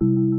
you